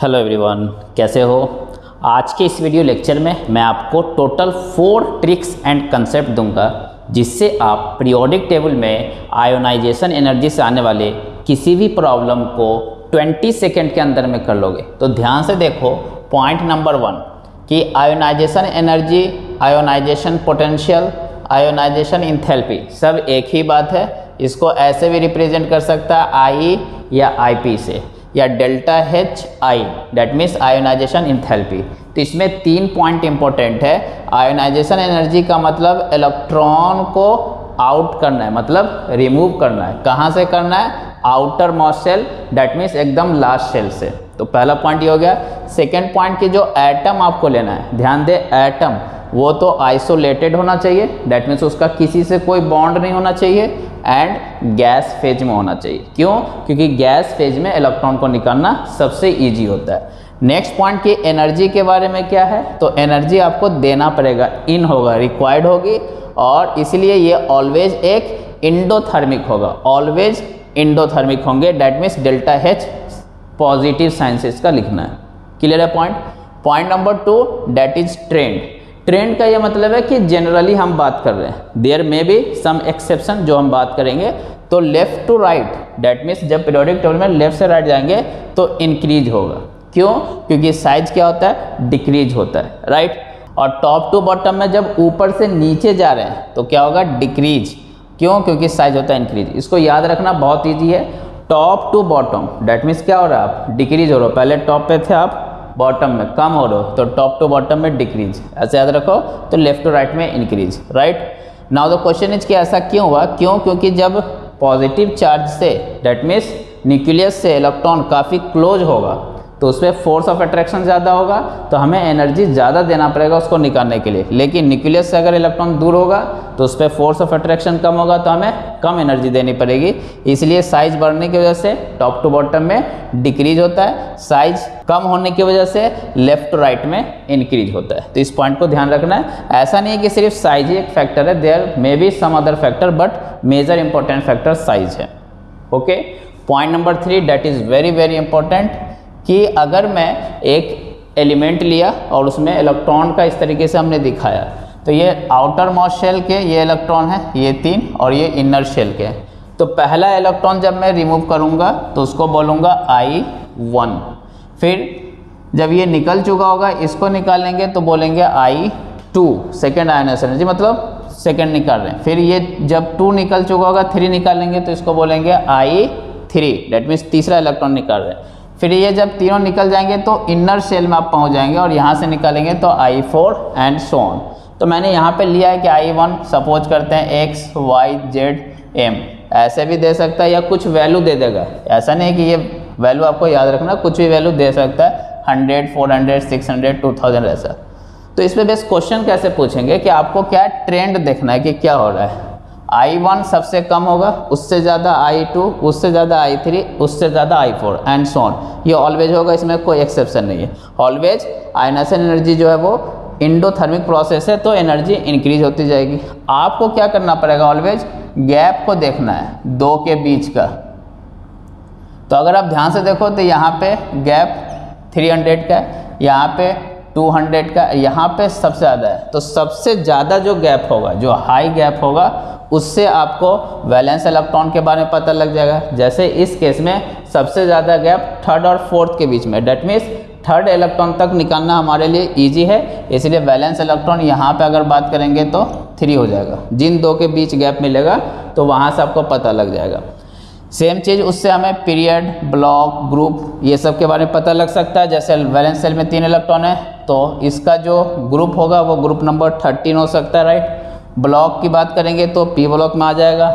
Hello everyone, कैसे हो? आज के इस वीडियो लेक्चर में मैं आपको total four tricks and concept दूँगा, जिससे आप पीरियोडिक टेबल में आयोनाइजेशन एनर्जी से आने वाले किसी भी प्रॉब्लम को 20 सेकेंड के अंदर में कर लोगे। तो ध्यान से देखो, पॉइंट नंबर वन, कि ionisation energy, ionisation potential, ionisation enthalpy सब एक ही बात है। इसको ऐसे भी रिप्रेजेंट कर सकता है, आई या आईपी से। या delta H I that means ionisation enthalpy तो इसमें तीन पॉइंट इंपॉर्टेंट है। आयोनाइजेशन एनर्जी का मतलब इलेक्ट्रॉन को आउट करना है मतलब रिमूव करना है। कहाँ से करना है? Outermost shell that means एकदम लास्ट सेल से। तो पहला पॉइंट ये हो गया। सेकेंड पॉइंट की जो एटम आपको लेना है, ध्यान दे एटम वो तो आइसोलेटेड होना चाहिए। डेट मीन्स उसका किसी से कोई बॉन्ड नहीं होना चाहिए एंड गैस फ़ेज़ में होना चाहिए। क्यों? क्योंकि गैस फ़ेज़ में इलेक्ट्रॉन को निकालना सबसे ईजी होता है। नेक्स्ट पॉइंट की एनर्जी के बारे में क्या है? तो एनर्जी आपको देना पड़ेगा। इन होगा रिक्वायर्ड होगी और इसलिए ये ऑलवेज एक इंडोथर्मिक होगा। ऑलवेज इंडोथर्मिक होंगे। That means delta H positive signs का लिखना है। क्लियर है point point number two that is trend trend का ये मतलब है कि जनरली हम बात कर रहे हैं। There may be some exception जो हम बात करेंगे। तो left to right that means जब पीरियोडिक टेबल में लेफ़्ट से राइट जाएँगे तो इंक्रीज होगा। क्यों? क्योंकि साइज़ क्या होता है? डिक्रीज होता है। राइट और टॉप टू बॉटम में जब ऊपर से नीचे जा रहे हैं तो क्या होगा? डिक्रीज क्यों? क्योंकि साइज़ होता है इंक्रीज इसको याद रखना बहुत ईजी है। Top to bottom that means क्या हो रहा है आप? डिक्रीज हो रहा हो। पहले टॉप पे थे आप। बॉटम में कम हो रहे हो तो टॉप टू बॉटम में डिक्रीज ऐसे याद रखो तो लेफ़्ट टू राइट में increase right now the question is कि ऐसा क्यों हुआ? क्यों? क्योंकि जब पॉजिटिव चार्ज से डेट मीन्स न्यूक्लियस से इलेक्ट्रॉन काफ़ी क्लोज होगा तो उस पर फोर्स ऑफ़ अट्रैक्शन ज़्यादा होगा तो हमें एनर्जी ज़्यादा देना पड़ेगा उसको निकालने के लिए। लेकिन न्यूक्लियस से अगर इलेक्ट्रॉन दूर होगा तो उस पर फोर्स ऑफ़ अट्रैक्शन कम होगा तो हमें कम एनर्जी देनी पड़ेगी। इसलिए साइज़ बढ़ने की वजह से टॉप टू बॉटम में डिक्रीज होता है साइज़ कम होने की वजह से लेफ़्ट टू राइट में इंक्रीज होता है। तो इस पॉइंट को ध्यान रखना है। ऐसा नहीं है कि सिर्फ़ साइज़ ही एक फैक्टर है there may be some other factor but major important factor size है। Okay point number three that is very very important कि अगर मैं एक एलिमेंट लिया और उसमें इलेक्ट्रॉन का इस तरीके से हमने दिखाया तो ये आउटर मॉस शेल के ये इलेक्ट्रॉन है, ये तीन और ये इनर शेल के तो पहला इलेक्ट्रॉन जब मैं रिमूव करूँगा तो उसको बोलूँगा आई वन। फिर जब ये निकल चुका होगा, इसको निकालेंगे तो बोलेंगे आई टू सेकेंड आयनस एनर्जी मतलब सेकेंड निकाल रहे हैं। फिर ये जब टू निकल चुका होगा थ्री निकालेंगे तो इसको बोलेंगे आई थ्री। डेट मीन्स तीसरा इलेक्ट्रॉन निकाल रहे हैं। फिर ये जब तीनों निकल जाएँगे तो इनर सेल में आप पहुँच जाएँगे और यहाँ से निकलेंगे तो आई फोर एंड सोन तो मैंने यहाँ पे लिया है कि आई वन सपोज़ करते हैं एक्स वाई जेड एम ऐसे भी दे सकता है या कुछ वैल्यू दे देगा। ऐसा नहीं कि ये वैल्यू आपको याद रखना, कुछ भी वैल्यू दे सकता है। Hundred four hundred six hundred two thousand ऐसा। तो इसमें बेस्ट क्वेश्चन कैसे पूछेंगे कि आपको क्या ट्रेंड देखना है कि क्या हो रहा है? आई वन सबसे कम होगा, उससे ज़्यादा आई टू उससे ज़्यादा आई थ्री उससे ज़्यादा आई फोर एंड सोन ये ऑलवेज होगा, इसमें कोई एक्सेप्शन नहीं है. ऑलवेज आयनासन एनर्जी जो है वो इंडोथर्मिक प्रोसेस है तो एनर्जी इंक्रीज होती जाएगी. आपको क्या करना पड़ेगा ऑलवेज गैप को देखना है, दो के बीच का. तो अगर आप ध्यान से देखो तो यहाँ पे गैप 300 का है, यहाँ पे 200 का यहाँ पे सबसे ज़्यादा है। तो सबसे ज़्यादा जो गैप होगा, जो हाई गैप होगा, उससे आपको वैलेंस इलेक्ट्रॉन के बारे में पता लग जाएगा। जैसे इस केस में सबसे ज़्यादा गैप थर्ड और फोर्थ के बीच में। डेट मीन्स थर्ड इलेक्ट्रॉन तक निकालना हमारे लिए इजी है, इसलिए वैलेंस इलेक्ट्रॉन यहाँ पे अगर बात करेंगे तो थ्री हो जाएगा। जिन दो के बीच गैप मिलेगा तो वहाँ से आपको पता लग जाएगा। सेम चीज़, उससे हमें पीरियड, ब्लॉक, ग्रुप, ये सब के बारे में पता लग सकता है। जैसे वैलेंस सेल में तीन इलेक्ट्रॉन है तो इसका जो ग्रुप होगा, वो ग्रुप नंबर थर्टीन हो सकता है राइट ब्लॉक की बात करेंगे तो पी ब्लॉक में आ जाएगा।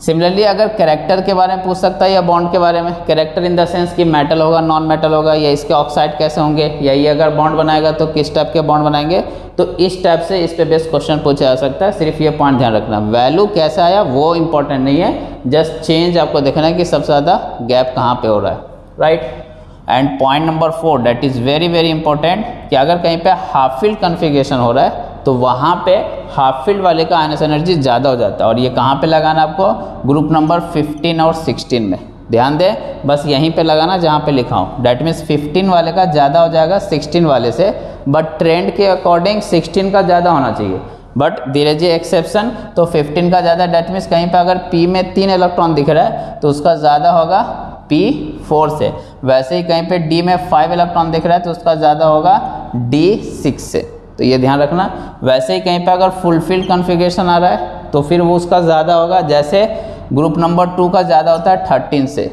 सिमिलरली अगर कैरेक्टर के बारे में पूछ सकता है या बॉन्ड के बारे में कैरेक्टर इन द सेंस कि मेटल होगा नॉन मेटल होगा, या इसके ऑक्साइड कैसे होंगे, या ये अगर बॉन्ड बनाएगा तो किस टाइप के बॉन्ड बनाएँगे तो इस टाइप से इस पे बेस्ट क्वेश्चन पूछा जा सकता है। सिर्फ़ ये पॉइंट ध्यान रखना। वैल्यू कैसा आया, वो इंपॉर्टेंट नहीं है। जस्ट चेंज आपको देखना है कि सबसे ज़्यादा गैप कहाँ पर हो रहा है। Right and point number four that is very very important कि अगर कहीं पर हाफ़ फ़ील्ड कन्फिगेशन हो रहा है तो वहाँ पे हाफ़ फ़ील्ड वाले का आयनस एनर्जी ज़्यादा हो जाता है। और ये कहाँ पे लगाना आपको? ग्रुप नंबर 15 और 16 में। ध्यान दें, बस यहीं पे लगाना जहाँ पे लिखा हूँ। डैट मीन्स 15 वाले का ज़्यादा हो जाएगा 16 वाले से। बट ट्रेंड के अकॉर्डिंग 16 का ज़्यादा होना चाहिए। बट धीरे जी एक्सेप्शन तो 15 का ज़्यादा डैट मीन्स कहीं पे अगर पी में तीन इलेक्ट्रॉन दिख रहा है तो उसका ज़्यादा होगा पी फोर से। वैसे ही कहीं पे डी में फाइव इलेक्ट्रॉन दिख रहा है तो उसका ज़्यादा होगा डी सिक्स से। तो ये ध्यान रखना। वैसे ही कहीं पर अगर फुलफिल कन्फिगेशन आ रहा है तो फिर वो उसका ज़्यादा होगा। जैसे ग्रुप नंबर टू का ज़्यादा होता है थर्टीन से।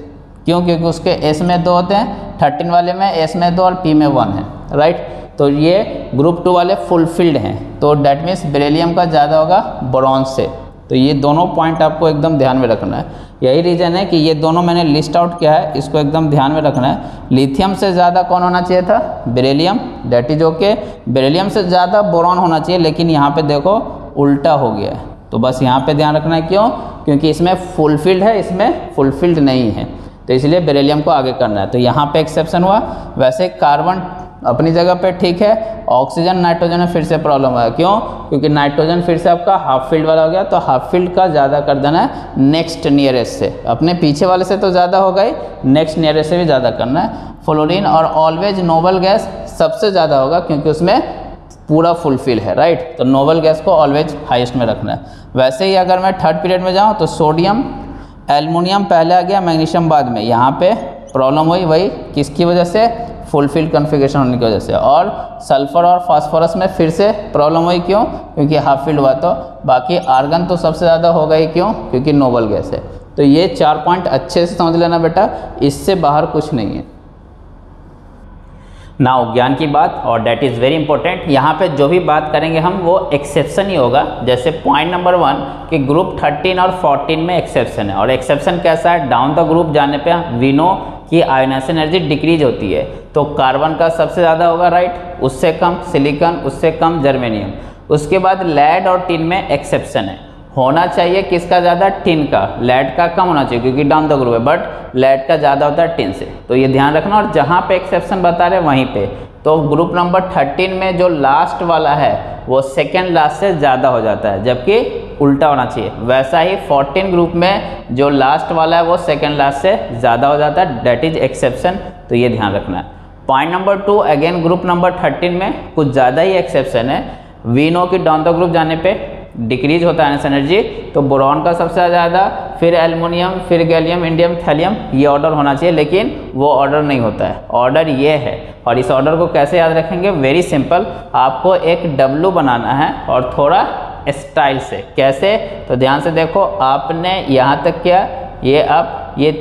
क्यों? क्योंकि उसके एस में दो होते हैं थर्टीन वाले में एस में दो और पी में वन है राइट तो ये ग्रुप टू वाले फुलफिल्ड हैं। तो डैट मीन्स बेरेलियम का ज़्यादा होगा ब्रॉन्ज से। तो ये दोनों पॉइंट आपको एकदम ध्यान में रखना है। यही रीज़न है कि ये दोनों मैंने लिस्ट आउट किया है, इसको एकदम ध्यान में रखना है। लिथियम से ज़्यादा कौन होना चाहिए था? Beryllium that is okay beryllium से ज़्यादा बोरॉन होना चाहिए, लेकिन यहाँ पे देखो उल्टा हो गया है। तो बस यहाँ पे ध्यान रखना है क्यों? क्योंकि इसमें फुलफिल्ड है, इसमें फुलफिल्ड नहीं है। तो इसलिए बेरेलियम को आगे करना है। तो यहाँ पे एक्सेप्शन हुआ। वैसे कार्बन अपनी जगह पे ठीक है ऑक्सीजन नाइट्रोजन में फिर से प्रॉब्लम है क्यों? क्योंकि नाइट्रोजन फिर से आपका हाफ़ फ़ील्ड वाला हो गया तो हाफ़ फ़ील्ड का ज़्यादा कर देना है नेक्स्ट नियरेस्ट से। अपने पीछे वाले से तो ज़्यादा होगा ही नेक्स्ट नियरेस्ट से भी ज़्यादा करना है। फ्लोरिन और ऑलवेज नोबल गैस सबसे ज़्यादा होगा, क्योंकि उसमें पूरा फुलफिल है राइट तो नोबल गैस को ऑलवेज हाइस्ट में रखना है। वैसे ही अगर मैं थर्ड पीरियड में जाऊँ तो सोडियम एलमिनियम पहले आ गया मैग्नीशियम बाद में। यहाँ पे प्रॉब्लम हुई, वही किसकी वजह से? फुलफिल कन्फिगेशन होने की वजह से। और सल्फ़र और फास्फोरस में फिर से प्रॉब्लम हुई क्यों? क्योंकि हाफ़ फ़ील्ड हुआ तो। बाकी आर्गन तो सबसे ज़्यादा होगा ही क्यों? क्योंकि नोबल गैस है। तो ये चार पॉइंट अच्छे से समझ लेना बेटा। इससे बाहर कुछ नहीं है। नाउ ज्ञान की बात, और डेट इज़ वेरी इंपॉर्टेंट यहाँ पे जो भी बात करेंगे हम, वो एक्सेप्शन ही होगा। जैसे पॉइंट नंबर वन कि ग्रुप 13 और 14 में एक्सेप्शन है। और एक्सेप्शन कैसा है? डाउन द ग्रुप जाने पे वी नो कि आयोनाइजेशन एनर्जी डिक्रीज होती है। तो कार्बन का सबसे ज़्यादा होगा राइट उससे कम सिलिकन, उससे कम जर्मेनियम। उसके बाद लेड और टिन में एक्सेप्शन है। होना चाहिए किसका ज़्यादा? टिन का। लेड का कम होना चाहिए, क्योंकि डाउन द ग्रुप है। बट लेड का ज़्यादा होता है टिन से। तो ये ध्यान रखना, और जहाँ पे एक्सेप्शन बता रहे वहीं पे। तो ग्रुप नंबर थर्टीन में जो लास्ट वाला है, वो सेकेंड लास्ट से ज़्यादा हो जाता है, जबकि उल्टा होना चाहिए। वैसा ही फोर्टीन ग्रुप में जो लास्ट वाला है, वो सेकेंड लास्ट से ज़्यादा हो जाता है। डेट इज़ एक्सेप्शन तो ये ध्यान रखना है। Point number two again group number thirteen में कुछ ज़्यादा ही एक्सेप्शन है। वी नो कि डाउन ग्रुप जाने पे डिक्रीज होता है एनर्जी तो बोरॉन का सबसे ज़्यादा फिर एल्युमिनियम, फिर गैलियम, इंडियम, थैलियम, ये ऑर्डर होना चाहिए, लेकिन वो ऑर्डर नहीं होता है। ऑर्डर ये है। और इस ऑर्डर को कैसे याद रखेंगे? वेरी सिंपल आपको एक डब्लू बनाना है और थोड़ा स्टाइल से। कैसे? तो ध्यान से देखो, आपने यहाँ तक क्या। ये आप ये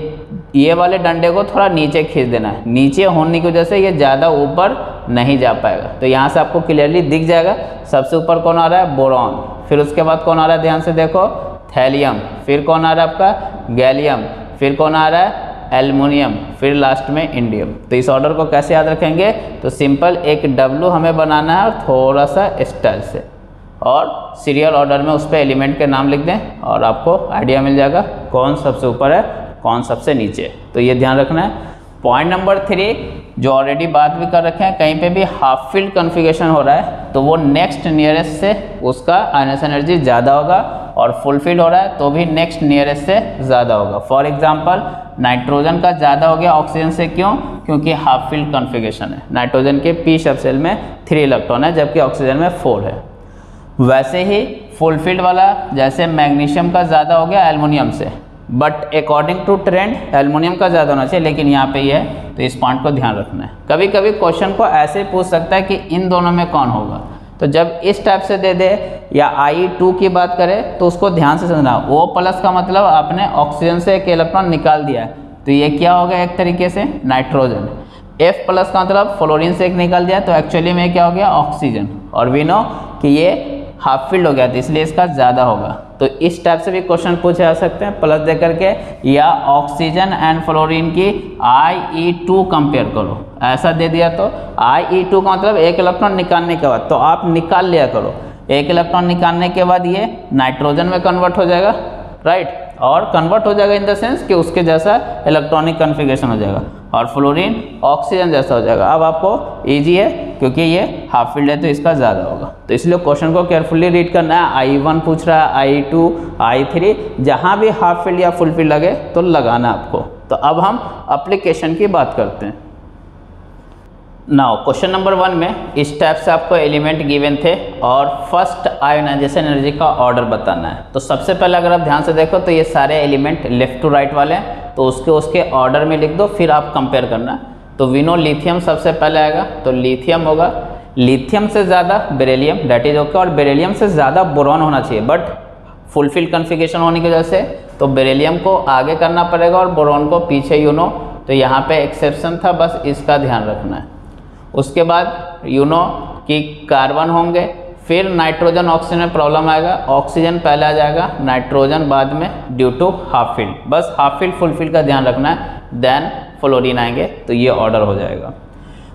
ये वाले डंडे को थोड़ा नीचे खींच देना है। नीचे होने की वजह से ये ज़्यादा ऊपर नहीं जा पाएगा। तो यहाँ से आपको क्लियरली दिख जाएगा। सबसे ऊपर कौन आ रहा है? बोरॉन फिर उसके बाद कौन आ रहा है? ध्यान से देखो। थैलियम, फिर कौन आ रहा है आपका? गैलियम, फिर कौन आ रहा है? एल्युमिनियम, फिर लास्ट में इंडियम तो इस ऑर्डर को कैसे याद रखेंगे? तो सिंपल एक डब्लू हमें बनाना है और थोड़ा सा स्टाइल से। और सीरियल ऑर्डर में उस पर एलिमेंट के नाम लिख दें और आपको आइडिया मिल जाएगा कौन सबसे ऊपर है, कौन सबसे नीचे। तो ये ध्यान रखना है। पॉइंट नंबर थ्री जो ऑलरेडी बात भी कर रखे हैं, कहीं पे भी हाफ़ फ़ील्ड कन्फिगेशन हो रहा है तो वो नेक्स्ट नियरेस्ट से उसका आइनस एनर्जी ज़्यादा होगा और फुलफिल हो रहा है तो भी नेक्स्ट नियरेस्ट से ज़्यादा होगा। फॉर एग्ज़ाम्पल नाइट्रोजन का ज़्यादा हो गया ऑक्सीजन से क्यों? क्योंकि हाफ़ फ़ील्ड कन्फिगेशन है। नाइट्रोजन के पी सब सेल में थ्री इलेक्ट्रॉन है, जबकि ऑक्सीजन में फोर है। वैसे ही फुलफिल्ड वाला, जैसे मैग्नीशियम का ज़्यादा हो गया एलमोनियम से। But according to trend aluminium का ज़्यादा होना चाहिए, लेकिन यहाँ पे ये है तो इस पॉइंट को ध्यान रखना है। कभी कभी क्वेश्चन को ऐसे पूछ सकता है कि इन दोनों में कौन होगा? तो जब इस टाइप से दे दे, या आई टू की बात करें तो उसको ध्यान से समझना। ओ प्लस का मतलब आपने ऑक्सीजन से एक इलेक्ट्रॉन निकाल दिया है। तो ये क्या होगा एक तरीके से? नाइट्रोजन एफ़ प्लस का मतलब फ्लोरिन से एक निकाल दिया तो एक्चुअली में क्या हो गया? ऑक्सीजन और वी नो कि ये हाफ़ फ़ील्ड हो गया था इसलिए इसका ज़्यादा होगा। तो इस टाइप से भी क्वेश्चन पूछे जा सकते हैं। प्लस दे करके, या ऑक्सीजन एंड फ्लोरिन की आई ई टू कंपेयर करो। ऐसा दे दिया तो आई ई टू का मतलब एक इलेक्ट्रॉन निकालने के बाद तो आप निकाल लिया करो। एक इलेक्ट्रॉन निकालने के बाद ये नाइट्रोजन में कन्वर्ट हो जाएगा राइट और कन्वर्ट हो जाएगा इन द सेंस कि उसके जैसा इलेक्ट्रॉनिक कन्फिग्रेशन हो जाएगा। और फ्लोरीन ऑक्सीजन जैसा हो जाएगा। अब आपको ईजी है क्योंकि ये हाफ़ फ़ील्ड है तो इसका ज़्यादा होगा। तो इसलिए क्वेश्चन को केयरफुली रीड करना है। आई वन पूछ रहा है आई टू आई थ्री जहाँ भी हाफ़ फ़ील्ड या फुल फ़ील्ड लगे तो लगाना आपको। तो अब हम अप्लीकेशन की बात करते हैं। नाउ क्वेश्चन नंबर वन में इस टाइप से आपको एलिमेंट गिवन थे और फ़र्स्ट आयोनाइजेशन एनर्जी का ऑर्डर बताना है। तो सबसे पहले अगर आप ध्यान से देखो तो ये सारे एलिमेंट लेफ़्ट टू राइट वाले हैं। तो उसके उसके ऑर्डर में लिख दो, फिर आप कंपेयर करना। तो विनो लिथियम सबसे पहले आएगा तो लिथियम होगा। लिथियम से ज़्यादा बेरेलियम डेट इज़ ओके और बेरेलियम से ज़्यादा बोरॉन होना चाहिए बट फुलफिल कन्फिगेशन होने की वजह से तो बेरेलियम को आगे करना पड़ेगा और बोरॉन को पीछे यूनो तो यहाँ पे एक्सेप्शन था, बस इसका ध्यान रखना है। उसके बाद यूनो कि कार्बन होंगे, फिर नाइट्रोजन ऑक्सीजन में प्रॉब्लम आएगा, ऑक्सीजन पहले आ जाएगा, नाइट्रोजन बाद में ड्यू टू हाफ़ फ़ील्ड बस हाफ़ फ़ील्ड फुल फ़ील्ड का ध्यान रखना है देन फ्लोरीन आएँगे तो ये ऑर्डर हो जाएगा।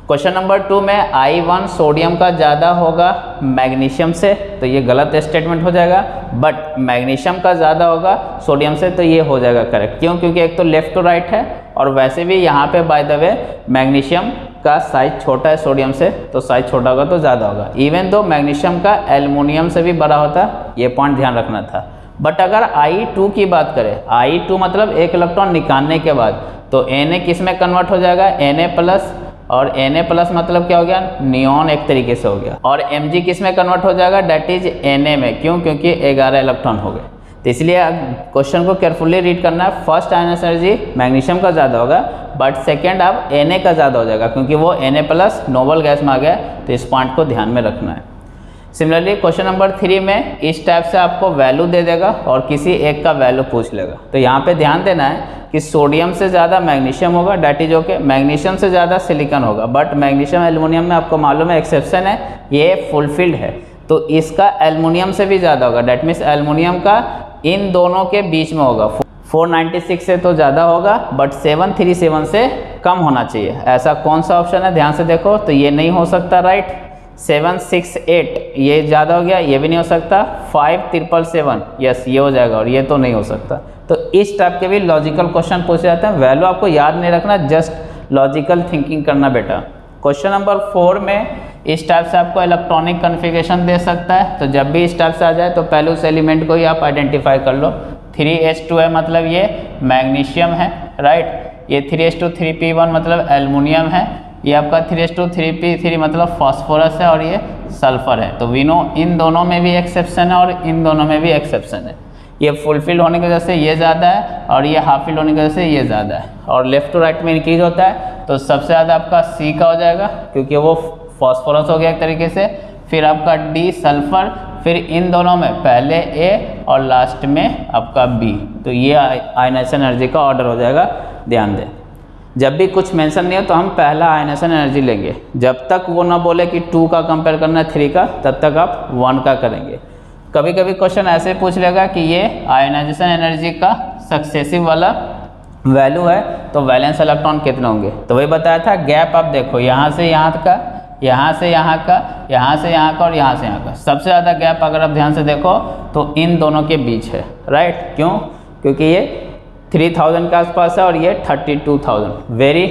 क्वेश्चन नंबर टू में आई वन सोडियम का ज़्यादा होगा मैग्नीशियम से तो ये गलत स्टेटमेंट हो जाएगा। बट मैग्नीशियम का ज़्यादा होगा सोडियम से तो ये हो जाएगा करेक्ट क्यों? क्योंकि एक तो लेफ़्ट टू राइट है, और वैसे भी यहाँ पे बाय द वे मैग्नीशियम का साइज़ छोटा है सोडियम से तो साइज़ छोटा होगा तो ज़्यादा होगा। इवन दो मैग्नीशियम का एल्युमिनियम से भी बड़ा होता, ये पॉइंट ध्यान रखना था। बट अगर आई की बात करें आई मतलब एक इलेक्ट्रॉन निकालने के बाद तो एन किसमें कन्वर्ट हो जाएगा? एन प्लस और Na प्लस मतलब क्या हो गया? नियॉन एक तरीके से हो गया। और Mg किसमें कन्वर्ट हो जाएगा? डेट इज़ Na में। क्यों? क्योंकि 11 इलेक्ट्रॉन हो गए। तो इसलिए क्वेश्चन को केयरफुली रीड करना है। फ़र्स्ट आयनस एनर्जी मैग्नीशियम का ज़्यादा होगा बट सेकेंड अब Na का ज़्यादा हो जाएगा, क्योंकि वो Na प्लस नोबल गैस में आ गया तो इस पॉइंट को ध्यान में रखना है। सिमिलरली क्वेश्चन नंबर थ्री में इस टाइप से आपको वैल्यू दे देगा और किसी एक का वैल्यू पूछ लेगा। तो यहाँ पे ध्यान देना है कि सोडियम से ज़्यादा मैग्नीशियम होगा डैट इज़ ओके मैग्नीशियम से ज़्यादा सिलिकन होगा बट मैग्नीशियम एल्युमिनियम में आपको मालूम है एक्सेप्शन है, ये फुलफिल्ड है। तो इसका एल्युमिनियम से भी ज़्यादा होगा डैट मीन्स एल्युमिनियम का इन दोनों के बीच में होगा। 496 से तो ज़्यादा होगा बट 737 से कम होना चाहिए। ऐसा कौन सा ऑप्शन है? ध्यान से देखो तो ये नहीं हो सकता राइट सेवन सिक्स एट ये ज़्यादा हो गया, ये भी नहीं हो सकता। फाइव ट्रिपल सेवन यस ये हो जाएगा और ये तो नहीं हो सकता। तो इस टाइप के भी लॉजिकल क्वेश्चन पूछे जाते हैं। वैल्यू आपको याद नहीं रखना जस्ट लॉजिकल थिंकिंग करना बेटा। क्वेश्चन नंबर फोर में इस टाइप से आपको इलेक्ट्रॉनिक कन्फिगेशन दे सकता है। तो जब भी इस टाइप से आ जाए तो पहले उस एलिमेंट को ही आप आइडेंटिफाई कर लो। थ्री एच टू है मतलब ये मैग्नीशियम है राइट ये three H two three P one मतलब एलमोनियम है। ये आपका three S two three P three मतलब फॉस्फोरस है और ये सल्फ़र है। तो वी नो इन दोनों में भी एक्सेप्शन है और इन दोनों में भी एक्सेप्शन है। ये फुलफिल होने की वजह से ये ज़्यादा है और ये हाफ़ फिल होने की वजह से ये ज़्यादा है। और लेफ़्ट टू राइट में इंक्रीज होता है तो सबसे ज़्यादा आपका सी का हो जाएगा, क्योंकि वो फॉस्फोरस हो गया एक तरीके से। फिर आपका डी सल्फ़र फिर इन दोनों में, पहले ए और लास्ट में आपका बी तो ये आयनाइजेशन एनर्जी का ऑर्डर हो जाएगा, ध्यान दें। जब भी कुछ मेंशन नहीं हो तो हम पहला आयनेशन एनर्जी लेंगे। जब तक वो ना बोले कि टू का कंपेयर करना है थ्री का, तब तक आप वन का करेंगे। कभी कभी क्वेश्चन ऐसे पूछ लेगा कि ये आयोनाइजेशन एनर्जी का सक्सेसिव वाला वैल्यू है तो वैलेंस इलेक्ट्रॉन कितने होंगे? तो वही बताया था गैप आप देखो, यहाँ से यहाँ का, यहाँ से यहाँ का, यहाँ से यहाँ का और यहाँ से यहाँ का। सबसे ज़्यादा गैप अगर आप ध्यान से देखो तो इन दोनों के बीच है राइट क्यों? क्योंकि ये थ्री थाउज़ेंड के आसपास है और ये thirty two thousand. Very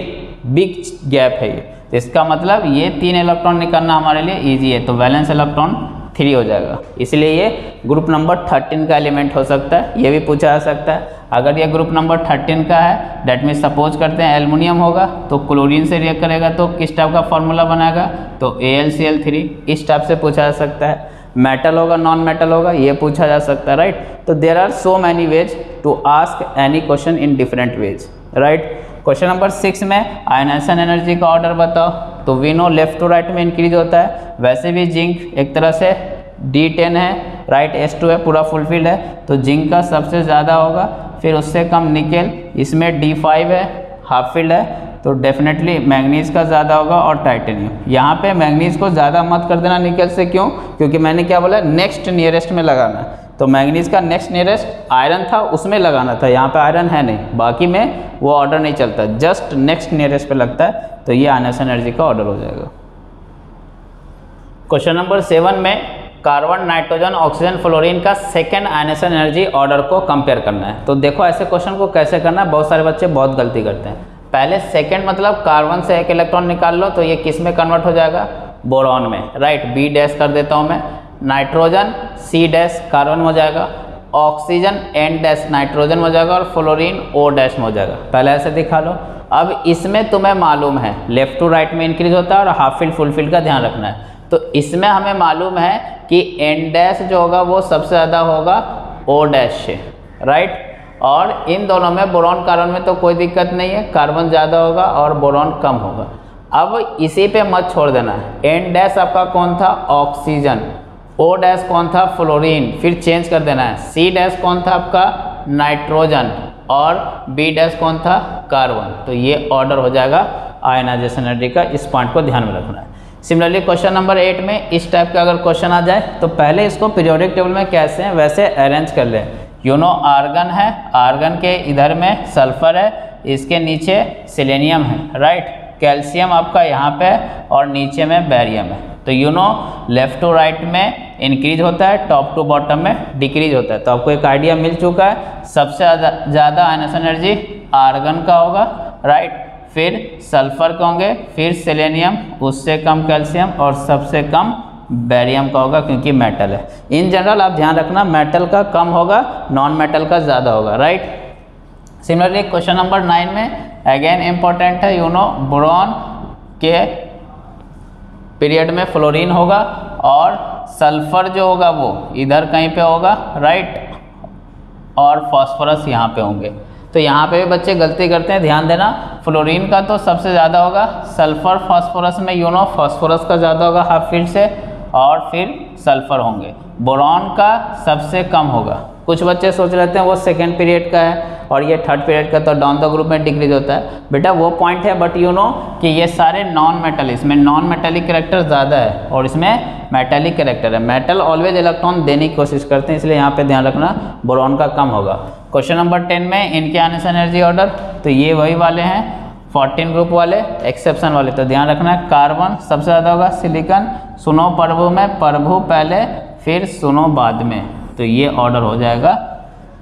big gap है ये। तो इसका मतलब ये तीन इलेक्ट्रॉन निकालना हमारे लिए इजी है। तो वैलेंस इलेक्ट्रॉन थ्री हो जाएगा। इसलिए ये ग्रुप नंबर थर्टीन का एलिमेंट हो सकता है। ये भी पूछा जा सकता है। अगर ये ग्रुप नंबर थर्टीन का है डेट मीन सपोज़ करते हैं एलमिनियम होगा तो क्लोरीन से रिएक्ट करेगा। तो किस टाइप का फॉर्मूला बनाएगा तो A L C L three इस टाइप से पूछा जा सकता है। मेटल होगा नॉन मेटल होगा, ये पूछा जा सकता है राइट तो there are so many ways to ask any question in different ways right question number six में आयनाइजेशन एनर्जी का ऑर्डर बताओ। तो we know left to right में इंक्रीज होता है। वैसे भी जिंक एक तरह से डी टेन है राइट एस टू है, पूरा फुलफिल्ड है। तो जिंक का सबसे ज़्यादा होगा, फिर उससे कम निकेल इसमें डी फाइव है हाफ़ फ़ील्ड है। तो डेफिनेटली मैंगनीज का ज़्यादा होगा और टाइटेनियम यहाँ पे मैंगनीज को ज़्यादा मत कर देना निकल से क्यों? क्योंकि मैंने क्या बोला नेक्स्ट नियरेस्ट में लगाना। तो मैंगनीज का नेक्स्ट नियरेस्ट आयरन था, उसमें लगाना था। यहाँ पे आयरन है नहीं, बाकी में वो ऑर्डर नहीं चलता। जस्ट नेक्स्ट नियरेस्ट पे लगता है तो ये आयनस एनर्जी का ऑर्डर हो जाएगा। क्वेश्चन नंबर सेवन में कार्बन नाइट्रोजन ऑक्सीजन फ्लोरीन का सेकेंड आयनेशन एनर्जी ऑर्डर को कंपेयर करना है। तो देखो ऐसे क्वेश्चन को कैसे करना है, बहुत सारे बच्चे बहुत गलती करते हैं। पहले सेकेंड मतलब कार्बन से एक इलेक्ट्रॉन निकाल लो तो ये किसमें कन्वर्ट हो जाएगा? बोरॉन में। राइट बी डैश कर देता हूँ मैं। नाइट्रोजन सी डैश कार्बन हो जाएगा। ऑक्सीजन एन डैश नाइट्रोजन हो जाएगा और फ्लोरीन ओ डैश में हो जाएगा। पहले ऐसे दिखा लो। अब इसमें तुम्हें मालूम है लेफ़्ट टू राइट में इंक्रीज होता है और हाफ़ फिल फुल फिल का ध्यान रखना है। तो इसमें हमें मालूम है कि एन डैश जो होगा, वो सबसे ज़्यादा होगा ओ डैश से। राइट और इन दोनों में बोरॉन कार्बन में तो कोई दिक्कत नहीं है, कार्बन ज़्यादा होगा और बोरॉन कम होगा। अब इसी पे मत छोड़ देना। एन डैश आपका कौन था? ऑक्सीजन ओ डैश कौन था? फ्लोरीन फिर चेंज कर देना है। सी डैश कौन था आपका? नाइट्रोजन और बी डैश कौन था? कार्बन तो ये ऑर्डर हो जाएगा आयनाइजेशन एनर्जी का। इस पॉइंट को ध्यान में रखना है। सिमिलरली क्वेश्चन नंबर एट में इस टाइप का अगर क्वेश्चन आ जाए तो पहले इसको पीरियोडिक टेबल में कैसे हैं, वैसे अरेंज कर लें। यू नो आर्गन है? आर्गन के इधर में सल्फ़र है, इसके नीचे सिलेनियम है राइट कैल्शियम आपका यहाँ पे है और नीचे में बैरियम है। तो you know left to right में इंक्रीज होता है टॉप टू बॉटम में डिक्रीज होता है। तो आपको एक आइडिया मिल चुका है। सबसे ज़्यादा आइनस एनर्जी आर्गन का होगा राइट फिर सल्फ़र के होंगे, फिर सेलेनियम उससे कम कैल्शियम और सबसे कम बैरियम का होगा क्योंकि मेटल है। इन जनरल आप ध्यान रखना मेटल का कम होगा नॉन मेटल का ज़्यादा होगा right similarly question number nine में अगेन इंपॉर्टेंट है यू नो ब्रोन के पीरियड में फ्लोरीन होगा और सल्फ़र जो होगा वो इधर कहीं पे होगा राइट और फॉस्फोरस यहाँ पे होंगे। तो यहाँ पे भी बच्चे गलती करते हैं, ध्यान देना फ्लोरीन का तो सबसे ज़्यादा होगा सल्फ़र फास्फोरस में यूनो फास्फोरस का ज़्यादा होगा हाफ़ फ़ील्ड से। और फिर सल्फ़र होंगे। बोरॉन का सबसे कम होगा। कुछ बच्चे सोच लेते हैं वो सेकेंड पीरियड का है और ये थर्ड पीरियड का तो डॉन द ग्रुप में डिग्रीज होता है। बेटा, वो पॉइंट है बट यू नो कि ये सारे नॉन मेटल इसमें नॉन मेटेलिक करेक्टर ज़्यादा है और इसमें मेटेलिक करेक्टर है। मेटल ऑलवेज इलेक्ट्रॉन देने की कोशिश करते हैं, इसलिए यहाँ पे ध्यान रखना बोरॉन का कम होगा। क्वेश्चन नंबर टेन में इनके आने से एनर्जी ऑर्डर तो ये वही वाले हैं। 14 ग्रुप वाले एक्सेप्शन वाले। तो ध्यान रखना है कार्बन सबसे ज़्यादा होगा सिलिकन सुनो प्रभु में, प्रभु पहले, फिर सुनो बाद में। तो ये ऑर्डर हो जाएगा।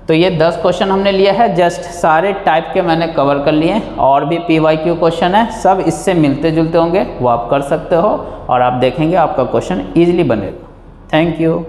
तो ये 10 क्वेश्चन हमने लिया है जस्ट सारे टाइप के मैंने कवर कर लिए और भी पी वाई क्यू क्वेश्चन है, सब इससे मिलते जुलते होंगे, वो आप कर सकते हो, और आप देखेंगे आपका क्वेश्चन ईजिली बनेगा। Thank you